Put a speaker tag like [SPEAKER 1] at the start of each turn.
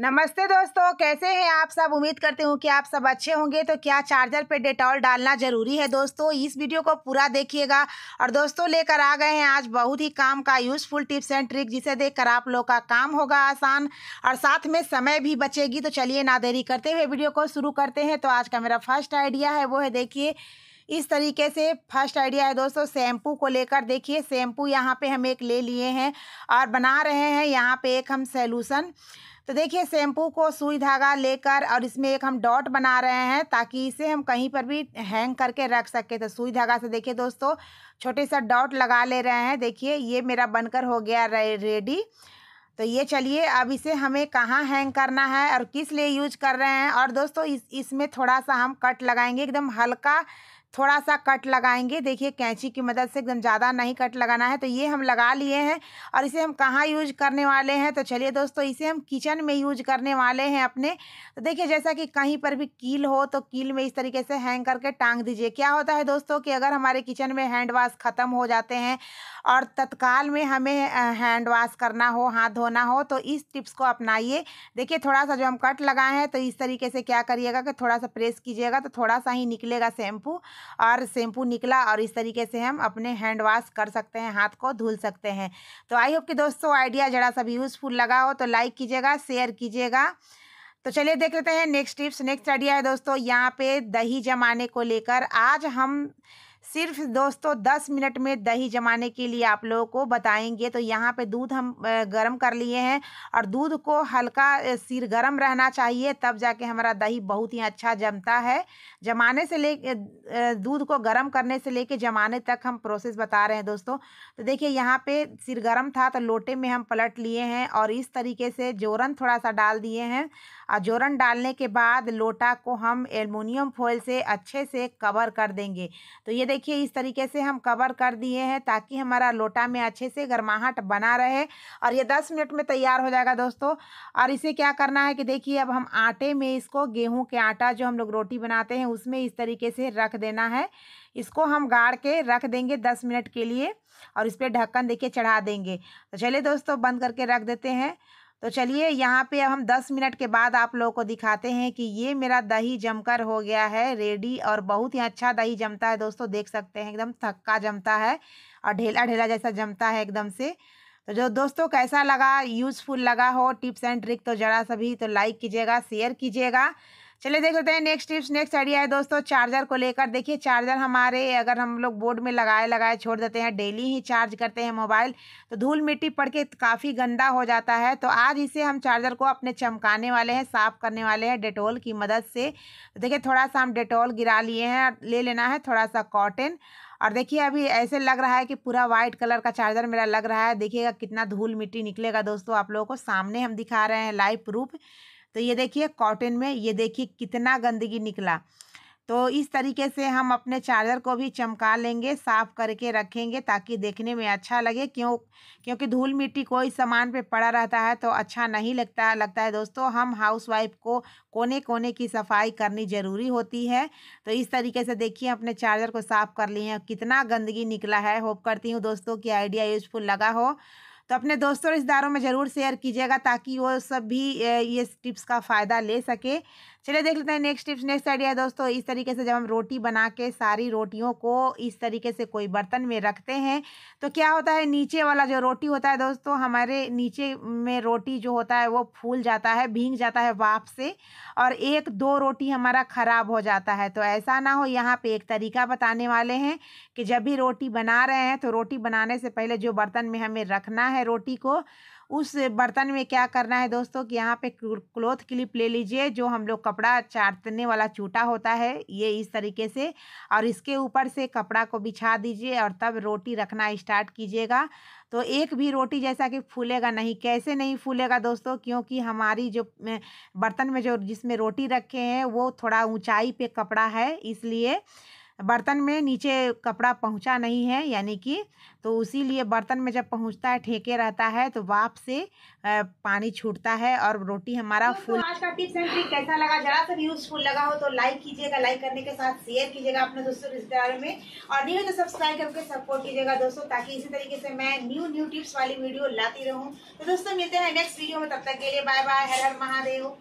[SPEAKER 1] नमस्ते दोस्तों, कैसे हैं आप सब? उम्मीद करते हूँ कि आप सब अच्छे होंगे। तो क्या चार्जर पे डेटॉल डालना ज़रूरी है दोस्तों? इस वीडियो को पूरा देखिएगा। और दोस्तों, लेकर आ गए हैं आज बहुत ही काम का यूज़फुल टिप्स एंड ट्रिक जिसे देखकर आप लोग का काम होगा आसान और साथ में समय भी बचेगी। तो चलिए ना देरी करते हुए वीडियो को शुरू करते हैं। तो आज का मेरा फ़र्स्ट आइडिया है, वो है देखिए, इस तरीके से फ़र्स्ट आइडिया है दोस्तों शैम्पू को लेकर। देखिए शैम्पू यहाँ पे हम एक ले लिए हैं और बना रहे हैं। यहाँ पे एक हम सैलूसन तो देखिए शैम्पू को सुई धागा लेकर और इसमें एक हम डॉट बना रहे हैं ताकि इसे हम कहीं पर भी हैंग करके रख सकें। तो सुई धागा से देखिए दोस्तों छोटे सा डॉट लगा ले रहे हैं। देखिए ये मेरा बनकर हो गया रे, रेडी। तो ये चलिए अब इसे हमें कहाँ हैंग करना है और किस लिए यूज़ कर रहे हैं? और दोस्तों इस इसमें थोड़ा सा हम कट लगाएँगे एकदम हल्का थोड़ा सा कट लगाएँगे। देखिए, कैंची की मदद से एकदम ज़्यादा नहीं कट लगाना है तो ये हम लगा लिए हैं और इसे हम कहाँ यूज़ करने वाले हैं? तो चलिए दोस्तों, इसे हम किचन में यूज़ करने वाले हैं अपने। तो देखिए, जैसा कि कहीं पर भी कील हो तो कील में इस तरीके से हैंग करके टांग दीजिए। क्या होता है दोस्तों कि अगर हमारे किचन में हैंड वाश ख़त्म हो जाते हैं और तत्काल में हमें हैंड वाश करना हो, हाथ धोना हो तो इस टिप्स को अपनाइए। देखिए थोड़ा सा जो हम कट लगाए हैं तो इस तरीके से क्या करिएगा कि थोड़ा सा प्रेस कीजिएगा तो थोड़ा सा ही निकलेगा शैम्पू। और शैम्पू निकला और इस तरीके से हम अपने हैंड वॉश कर सकते हैं, हाथ को धुल सकते हैं। तो आई होप कि दोस्तों आइडिया जरा सा यूज़फुल लगा हो तो लाइक कीजिएगा, शेयर कीजिएगा। तो चलिए देख लेते हैं, नेक्स्ट टिप्स, नेक्स्ट आइडिया है दोस्तों, यहाँ पे दही जमाने को लेकर आज हम सिर्फ़ दोस्तों दस मिनट में दही जमाने के लिए आप लोगों को बताएँगे। तो यहाँ पे दूध हम गरम कर लिए हैं और दूध को हल्का सिर गरम रहना चाहिए, तब जाके हमारा दही बहुत ही अच्छा जमता है। जमाने से ले दूध को गर्म करने से लेके जमाने तक हम प्रोसेस बता रहे हैं दोस्तों। तो देखिए यहाँ पे सिर गर्म था तो लोटे में हम पलट लिए हैं और इस तरीके से जोरन थोड़ा सा डाल दिए हैं। और जोरन डालने के बाद लोटा को हम एलमिनियम फॉइल से अच्छे से कवर कर देंगे। तो ये देखिए, इस तरीके से हम कवर कर दिए हैं ताकि हमारा लोटा में अच्छे से गर्माहट बना रहे और ये दस मिनट में तैयार हो जाएगा दोस्तों। और इसे क्या करना है कि देखिए, अब हम आटे में इसको गेहूँ के आटा जो हम लोग रोटी बनाते हैं, उसमें इस तरीके से रख देना है। इसको हम गाड़ के रख देंगे दस मिनट के लिए और इस पर ढक्कन देखिए चढ़ा देंगे। तो चलिए दोस्तों, बंद करके रख देते हैं। तो चलिए यहाँ पे अब हम दस मिनट के बाद आप लोगों को दिखाते हैं कि ये मेरा दही जमकर हो गया है, रेडी और बहुत ही अच्छा दही जमता है। दोस्तों, देख सकते हैं, एकदम थक्का जमता है और ढेला ढेला जैसा जमता है एकदम से। तो जो दोस्तों, कैसा लगा? यूज़फुल लगा हो? टिप्स एंड ट्रिक तो ज़रा सभी तो लाइक कीजिएगा, शेयर कीजिएगा। चलिए देख लेते हैं नेक्स्ट टिप्स नेक्स्ट आइडिया है दोस्तों चार्जर को लेकर। देखिए चार्जर हमारे अगर हम लोग बोर्ड में लगाए लगाए, छोड़ देते हैं डेली ही चार्ज करते हैं मोबाइल तो धूल मिट्टी पड़ के काफ़ी गंदा हो जाता है। तो आज इसे हम चार्जर को अपने चमकाने वाले हैं, साफ़ करने वाले हैं डेटोल की मदद से। तो देखिए, थोड़ा सा हम डेटोल गिरा लिए हैं, ले लेना है थोड़ा सा कॉटन और देखिए, अभी ऐसे लग रहा है कि पूरा वाइट कलर का चार्जर मेरा लग रहा है। देखिएगा कितना धूल मिट्टी निकलेगा दोस्तों, आप लोगों को सामने हम दिखा रहे हैं लाइव प्रूफ तो ये देखिए कॉटन में ये देखिए कितना गंदगी निकला। तो इस तरीके से हम अपने चार्जर को भी चमका लेंगे, साफ़ करके रखेंगे ताकि देखने में अच्छा लगे। क्यों, क्योंकि धूल मिट्टी कोई सामान पे पड़ा रहता है तो अच्छा नहीं लगता है लगता है दोस्तों। हम हाउस वाइफ को कोने कोने की सफ़ाई करनी ज़रूरी होती है। तो इस तरीके से देखिए अपने चार्जर को साफ़ कर लिए हैं। कितना गंदगी निकला है। होप करती हूँ दोस्तों की आइडिया यूज़फुल लगा हो। तो अपने दोस्तों रिश्तेदारों में ज़रूर शेयर कीजिएगा ताकि वो सब भी ये टिप्स का फ़ायदा ले सके। चलिए देख लेते हैं नेक्स्ट टिप्स नेक्स्ट आइडिया दोस्तों। इस तरीके से जब हम रोटी बना के सारी रोटियों को इस तरीके से कोई बर्तन में रखते हैं तो क्या होता है, नीचे वाला जो रोटी होता है दोस्तों, हमारे नीचे में रोटी जो होता है, वो फूल जाता है, भींग जाता है वाप से और एक दो रोटी हमारा ख़राब हो जाता है। तो ऐसा ना हो, यहाँ पे एक तरीका बताने वाले हैं कि जब भी रोटी बना रहे हैं तो रोटी बनाने से पहले जो बर्तन में हमें रखना है रोटी को उस बर्तन में क्या करना है दोस्तों कि यहाँ पे क्लोथ क्लिप ले लीजिए, जो हम लोग कपड़ा चाटने वाला चूटा होता है, ये इस तरीके से। और इसके ऊपर से कपड़ा को बिछा दीजिए और तब रोटी रखना स्टार्ट कीजिएगा। तो एक भी रोटी जैसा कि फूलेगा नहीं। कैसे नहीं फूलेगा दोस्तों? क्योंकि हमारी जो बर्तन में जो जिसमें रोटी रखे हैं, वो थोड़ा ऊंचाई पे कपड़ा है, इसलिए बर्तन में नीचे कपड़ा पहुँचा नहीं है यानी कि तो इसीलिए बर्तन में जब पहुँचता है ठेके रहता है तो वाप से पानी छूटता है और रोटी हमारा तो फुल तो आज का टिप्स एंड ट्रिक कैसा लगा? जरा सा यूजफुल लगा हो तो लाइक कीजिएगा लाइक करने के साथ शेयर कीजिएगा अपने दोस्तों रिश्तेदारों में और नहीं तो सब्सक्राइब करके सपोर्ट कीजिएगा दोस्तों ताकि इसी तरीके से मैं न्यू न्यू टिप्स वाली वीडियो लाती रहूँ। तो दोस्तों मिलते हैं नेक्स्ट वीडियो में तब तक के लिए बाय बाय हर हर महादेव।